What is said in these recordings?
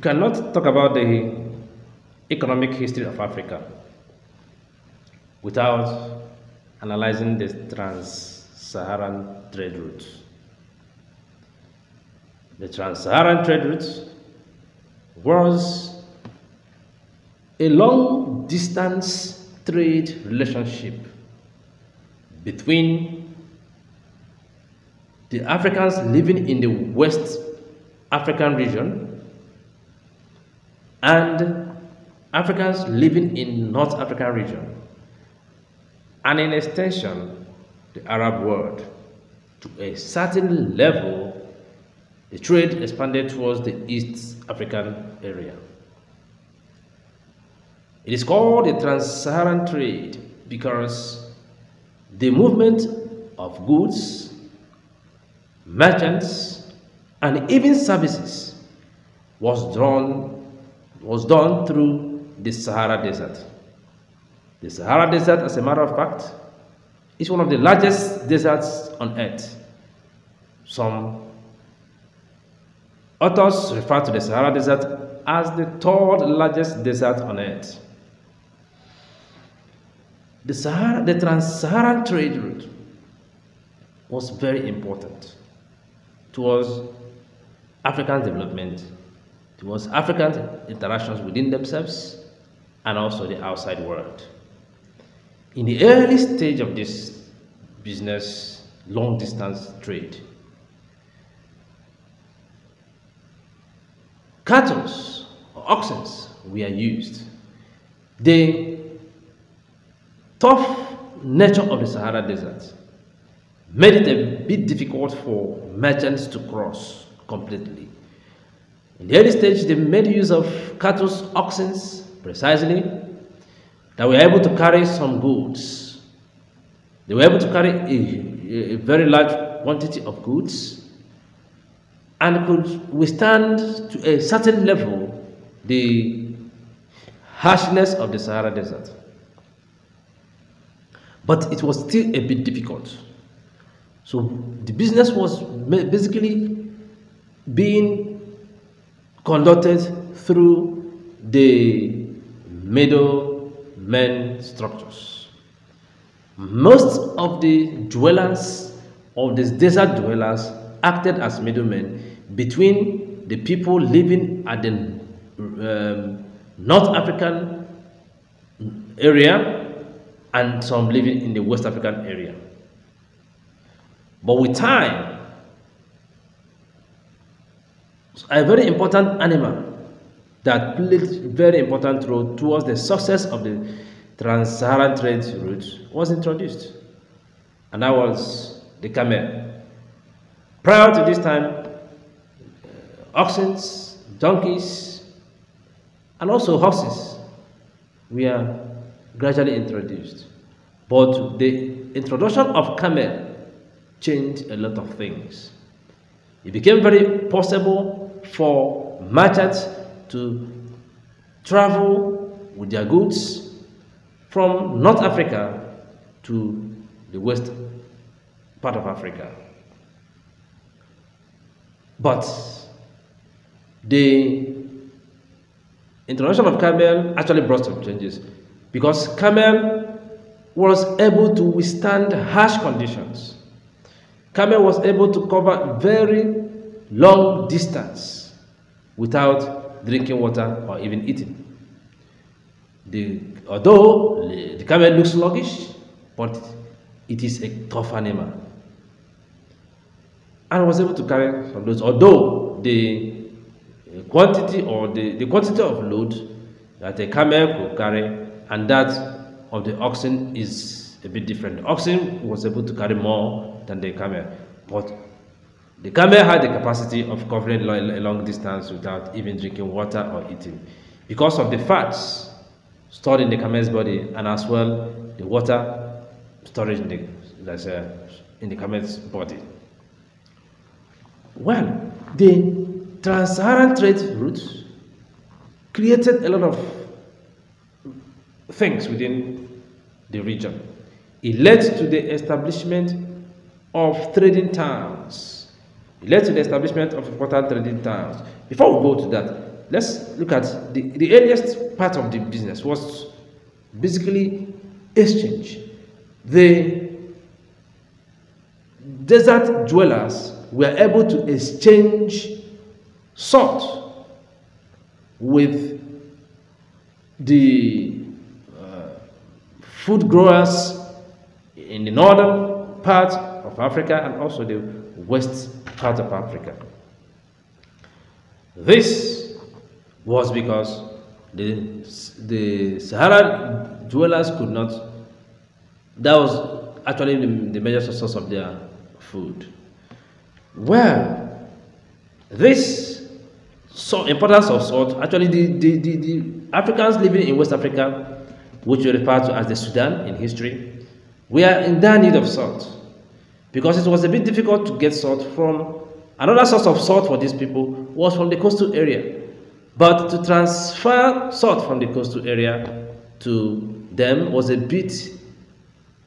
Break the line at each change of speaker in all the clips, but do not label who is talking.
You cannot talk about the economic history of Africa without analyzing the trans-Saharan trade route. The trans-Saharan trade route was a long distance trade relationship between the Africans living in the West African region and Africans living in North African region and in extension the Arab world to a certain level the trade expanded towards the East African area. It is called the Trans-Saharan trade because the movement of goods, merchants, and even services was done, was done through the Sahara Desert. The Sahara Desert, as a matter of fact, is one of the largest deserts on earth. Some authors refer to the Sahara Desert as the third largest desert on earth. The, Sahara, the Trans-Saharan trade route was very important towards African development, towards African interactions within themselves, and also the outside world. In the early stage of this business, long distance trade, cattle or oxen were used. The tough nature of the Sahara Desert made it a bit difficult for merchants to cross completely. In the early stage, they made use of cattle, oxen, precisely, that were able to carry some goods. They were able to carry a, a very large quantity of goods and could withstand to a certain level the harshness of the Sahara Desert. But it was still a bit difficult. So the business was basically being conducted through the middlemen structures. Most of the dwellers of these desert dwellers acted as middlemen between the people living at the um, North African area and some living in the West African area. But with time, a very important animal that played a very important role towards the success of the trans-Saharan trade route was introduced, and that was the camel. Prior to this time, uh, oxen, donkeys, and also horses were gradually introduced. But the introduction of camel changed a lot of things. It became very possible for merchants to travel with their goods from North Africa to the west part of Africa. But the introduction of camel actually brought some changes because camel was able to withstand harsh conditions. Camel was able to cover very long distance without drinking water or even eating. The, although the camel looks sluggish, but it is a tough animal. And was able to carry some loads, although the uh, quantity or the, the quantity of load that a camel could carry and that of the oxen is a bit different. The oxen was able to carry more than the camel, but the camel had the capacity of covering a long distance without even drinking water or eating because of the fats stored in the camel's body and as well the water storage in the, that's, uh, in the camel's body. Well, the trans-Saharan trade route created a lot of things within the region. It led to the establishment of trading towns. Led to the establishment of important trading towns. Before we go to that, let's look at the, the earliest part of the business was basically exchange. The desert dwellers were able to exchange salt with the uh, food growers in the northern part of Africa and also the west part of Africa. This was because the, the Sahara dwellers could not, that was actually the, the major source of their food. Well, this so importance of salt, actually the, the, the, the Africans living in West Africa, which we refer to as the Sudan in history, we are in dire need of salt because it was a bit difficult to get salt from another source of salt for these people was from the coastal area. But to transfer salt from the coastal area to them was a bit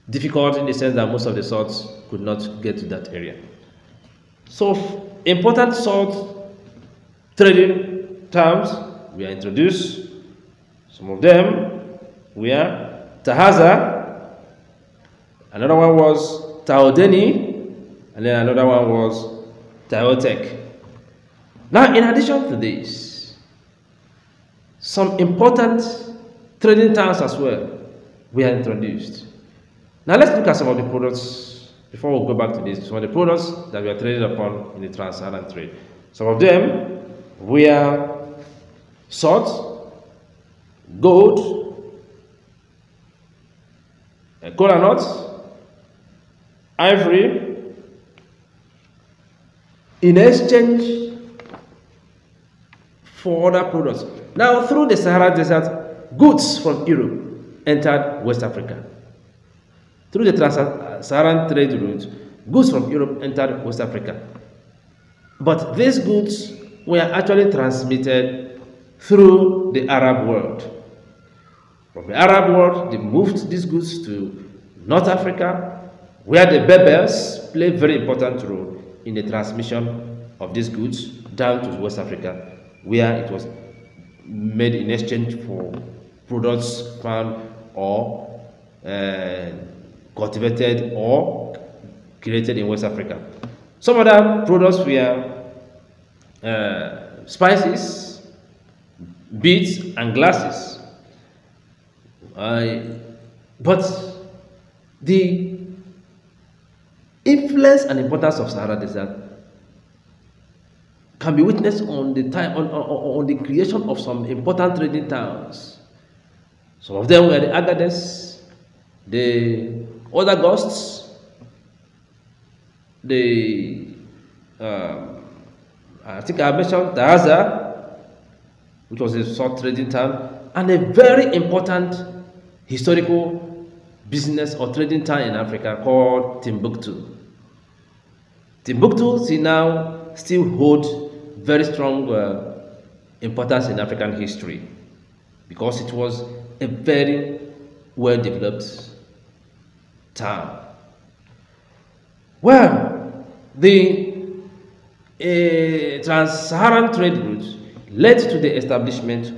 difficult in the sense that most of the salts could not get to that area. So important salt trading terms were introduced. Some of them were Tahaza, another one was Taodeni, and then another one was Taotek. Now, in addition to this, some important trading terms as well were introduced. Now, let's look at some of the products before we go back to this. Some of the products that we are trading upon in the trans-Saharan trade. Some of them were salt, gold, cola nuts, ivory in exchange for other products. Now, through the Sahara Desert, goods from Europe entered West Africa. Through the Trans-Saharan uh, trade route, goods from Europe entered West Africa. But these goods were actually transmitted through the Arab world. From the Arab world, they moved these goods to North Africa, where the Berbers play very important role in the transmission of these goods down to West Africa, where it was made in exchange for products found or uh, cultivated or created in West Africa. Some other products were uh, spices, beads, and glasses. Uh, but the influence and importance of Sahara Desert can be witnessed on the time on, on, on the creation of some important trading towns. Some of them were the Agades, the other ghosts, the um, I think I mentioned Daza, which was a salt trading town, and a very important historical business or trading town in Africa called Timbuktu. Timbuktu see now still hold very strong uh, importance in African history because it was a very well developed town. Well, the uh, trans-Saharan trade route led to the establishment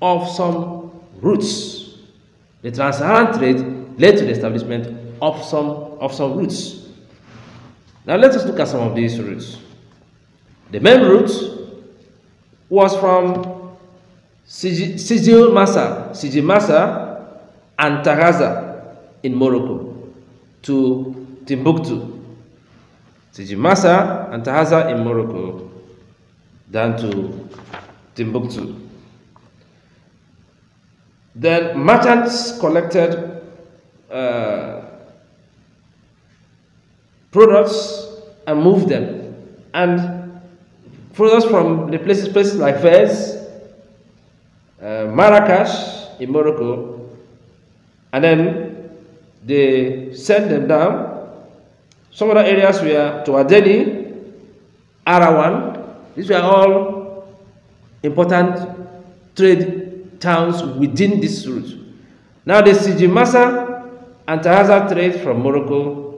of some routes. The trans-Saharan trade led to the establishment of some of some routes now let us look at some of these routes. The main route was from Sijilmasa, Sijil Masa and Taraza in Morocco to Timbuktu. Sijilmasa and Taraza in Morocco down to Timbuktu. Then merchants collected uh, products and move them. And products from the places, places like Fez, uh, Marrakesh in Morocco, and then they send them down. Some other areas were Taodeni, Arawan. These were all important trade towns within this route. Now the Sijilmasa and Tahaza trade from Morocco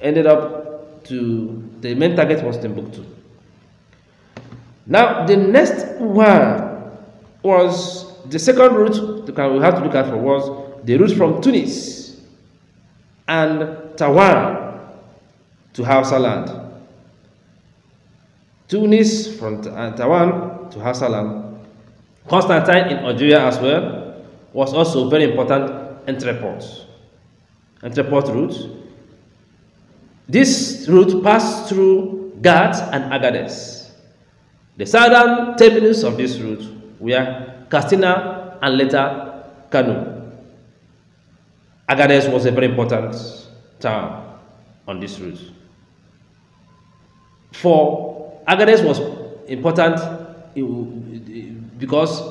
ended up to the main target was Timbuktu. Now the next one was the second route that we have to look at for was the route from Tunis and Tawan to Hausa land. Tunis from uh, Tawan to Hausa land. Constantine in Algeria as well was also very important entreport. Entreport route. This route passed through Ghat and Agadez. The southern terminus of this route were Katsina and later Kano. Agadez was a very important town on this route. For Agadez was important because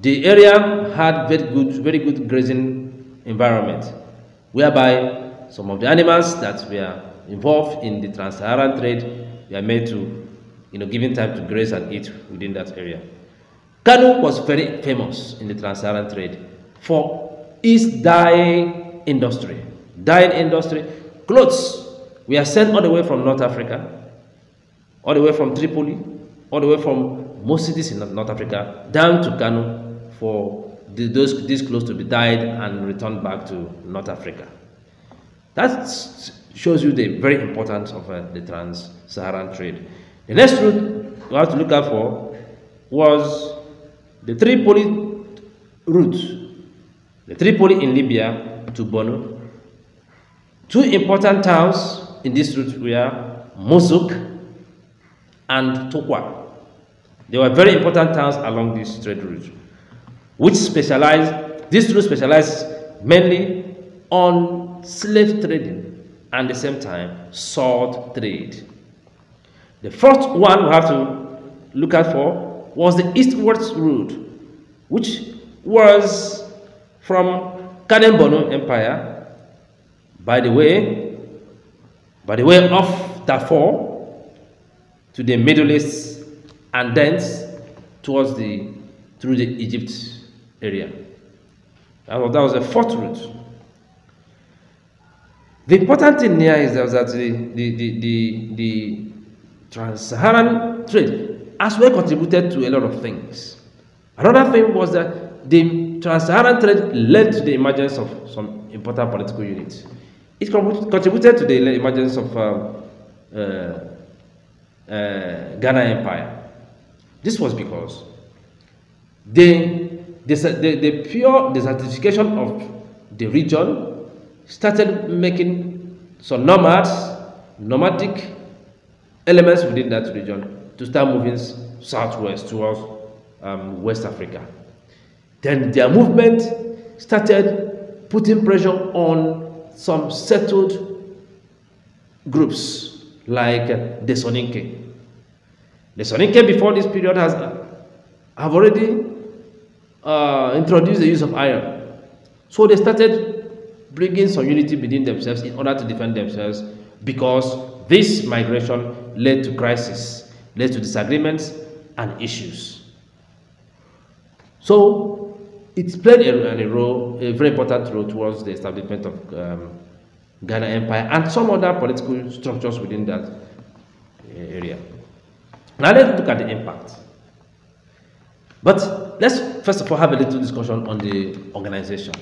the area had very good, very good grazing environment, whereby some of the animals that were involved in the trans-Saharan trade were made to, you know, giving time to graze and eat within that area. Kano was very famous in the trans-Saharan trade for its dye industry. Dye industry, clothes were sent all the way from North Africa, all the way from Tripoli, all the way from most cities in North Africa, down to Kano for the, those, these clothes to be dyed and returned back to North Africa. That shows you the very importance of uh, the trans-Saharan trade. The next route we have to look out for was the Tripoli route, the Tripoli in Libya to Bornu. Two important towns in this route were Mosul and Tokwa. They were very important towns along this trade route, which specialized, this route specialized mainly on slave trading and the same time sword trade. The first one we have to look out for was the eastwards route, which was from Kanem Empire, by the way, by the way of Darfur to the Middle East and thence towards the through the Egypt area. That was, that was the fourth route. The important thing here is that the, the, the, the, trans-Saharan trade as well contributed to a lot of things. Another thing was that the trans-Saharan trade led to the emergence of some important political units. It contributed to the emergence of um, uh, uh, Ghana Empire. This was because the, the, the, the pure desertification of the region started making some nomads, nomadic elements within that region to start moving southwest towards um, West Africa. Then their movement started putting pressure on some settled groups like the Soninke. The Soninke before this period has have already uh, introduced the use of iron. So they started bringing some unity within themselves in order to defend themselves because this migration led to crisis led to disagreements and issues. So it played a, a, role, a very important role towards the establishment of um, Ghana Empire and some other political structures within that uh, area. Now let's look at the impact. But let's first of all have a little discussion on the organization.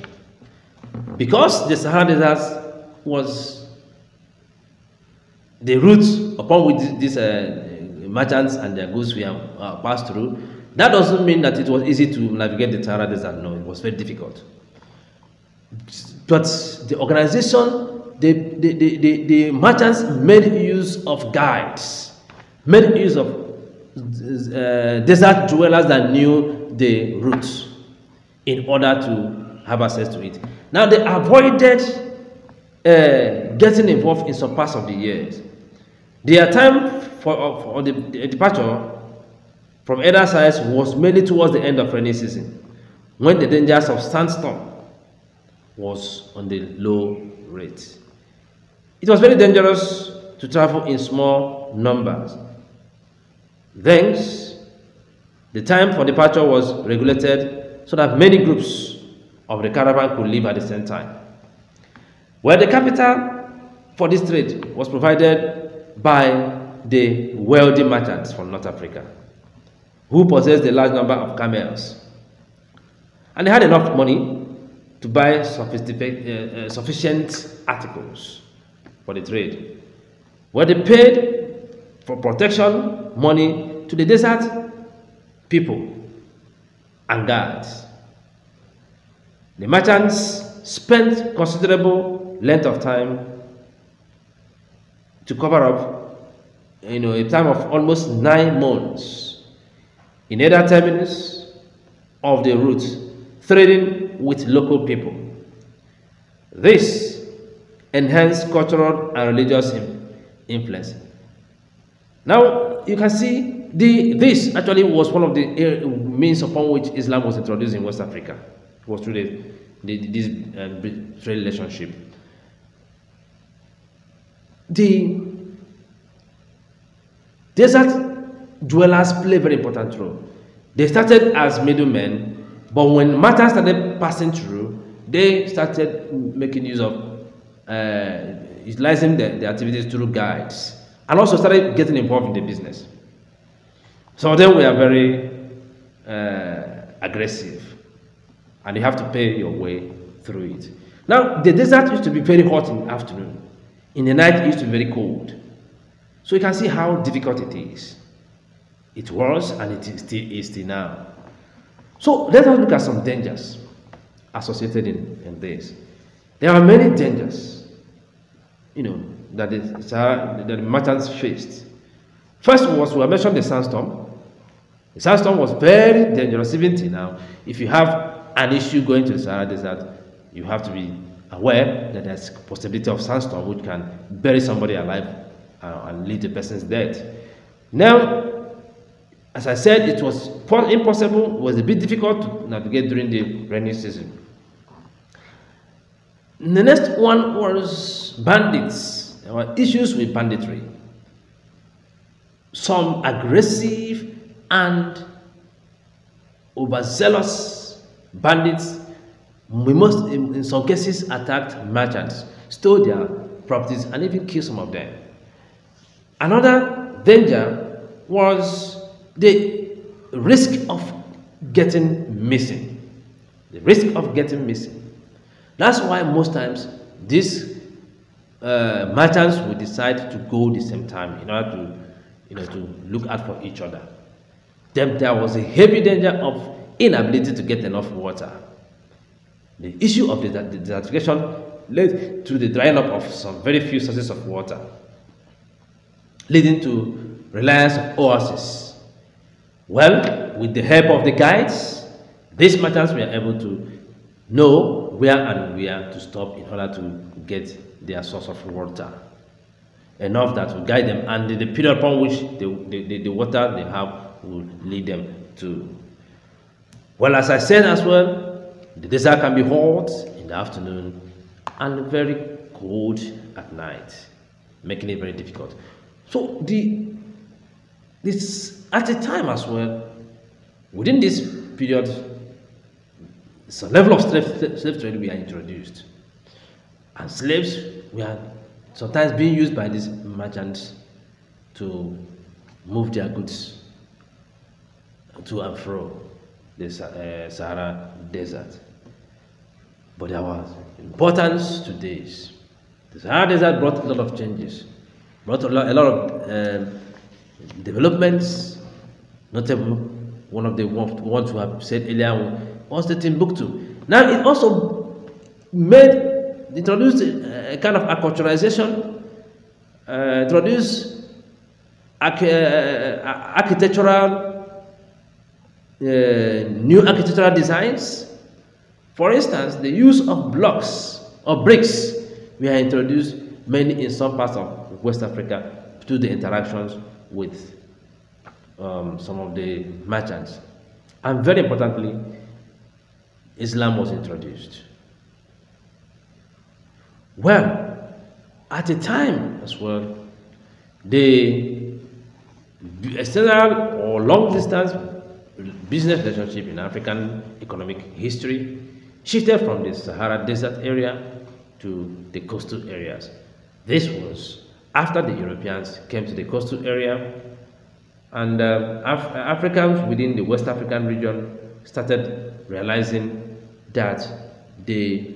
Because the Sahara Desert was the route upon which these uh, merchants and their goods were uh, passed through. That doesn't mean that it was easy to navigate the Sahara Desert. No, it was very difficult. But the organization, the, the, the, the, the merchants made use of guides, made use of uh, desert dwellers that knew the routes in order to have access to it. Now they avoided uh, getting involved in some parts of the years. Their time for, uh, for the, departure from either side was mainly towards the end of rainy season, when the dangers of sandstorm was on the low rate. It was very dangerous to travel in small numbers. Thence, the time for departure was regulated so that many groups of the caravan could leave at the same time. Where the capital for this trade was provided by the wealthy merchants from North Africa who possessed a large number of camels And they had enough money to buy uh, uh, sufficient articles for the trade. Where they paid for protection money to the desert people and guards. The merchants spent considerable length of time to cover up, you know, a time of almost nine months in either terminus of the route, trading with local people. This enhanced cultural and religious influence. Now you can see the this actually was one of the uh, means upon which Islam was introduced in West Africa. It was through the, the this uh, relationship. The desert dwellers play a very important role. They started as middlemen, but when matters started passing through, they started making use of uh, utilizing the, the activities through guides and also started getting involved in the business. Some of them were very uh, aggressive and you have to pay your way through it. Now, the desert used to be very hot in the afternoon. In the night, it used to be very cold. So you can see how difficult it is. It was and it is still is still now. So let us look at some dangers associated in, in this. There are many dangers, you know, that the, that the merchants faced. First was we mentioned the sandstorm. The sandstorm was very dangerous even till now. If you have an issue going to the Sahara Desert, you have to be aware that there's possibility of sandstorm which can bury somebody alive uh, and lead the person's death. Now, as I said, it was impossible, it was a bit difficult to navigate during the rainy season. The next one was bandits. There were issues with banditry. Some aggressive and overzealous bandits, we must, in, in some cases, attacked merchants, stole their properties, and even killed some of them. Another danger was the risk of getting missing. The risk of getting missing. That's why most times these uh, merchants will decide to go the same time in order to, you know, to look out for each other. Then there was a heavy danger of inability to get enough water. The issue of the desertification led to the drying up of some very few sources of water leading to reliance on oasis. Well, with the help of the guides, these merchants were able to know where and where to stop in order to get their source of water. Enough that will guide them, and the, the period upon which the, the, the water they have will lead them to. Well, as I said as well, the desert can be hot in the afternoon and very cold at night, making it very difficult. So the this at a time as well, within this period, some level of slave, slave trade we are introduced. And slaves were sometimes being used by these merchants to move their goods to and fro the uh, Sahara Desert. But there was importance to this. The Sahara Desert brought a lot of changes brought a lot, a lot of um, developments. Notable, one of the ones who have said earlier was the Timbuktu. Now it also made, introduced a, kind of acculturation, uh, introduced arch uh, architectural, uh, new architectural designs. For instance, the use of blocks or bricks were introduced mainly in some parts of West Africa through the interactions with um, some of the merchants. And very importantly, Islam was introduced. Well, at the time as well, the external or long distance business relationship in African economic history shifted from the Sahara Desert area to the coastal areas. This was after the Europeans came to the coastal area and uh, Af Africans within the West African region started realizing that the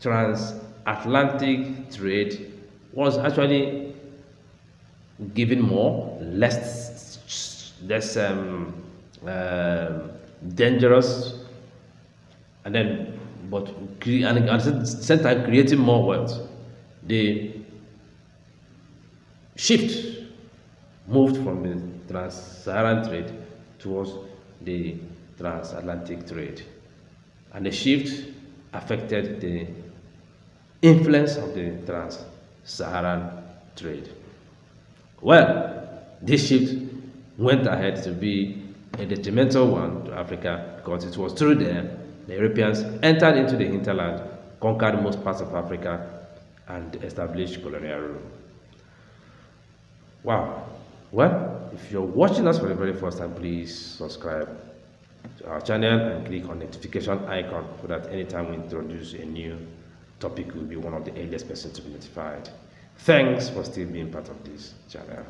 transatlantic trade was actually giving more, less, less um, uh, dangerous, and then but and at the same time creating more wealth. The shift moved from the trans-Saharan trade towards the transatlantic trade, and the shift affected the influence of the trans-Saharan trade. Well, this shift went ahead to be a detrimental one to Africa because it was through there the Europeans entered into the hinterland, conquered most parts of Africa, and established colonial rule. Wow. Well, if you're watching us for the very first time, please subscribe to our channel and click on the notification icon so that anytime we introduce a new topic, you'll be one of the earliest persons to be notified. Thanks for still being part of this channel.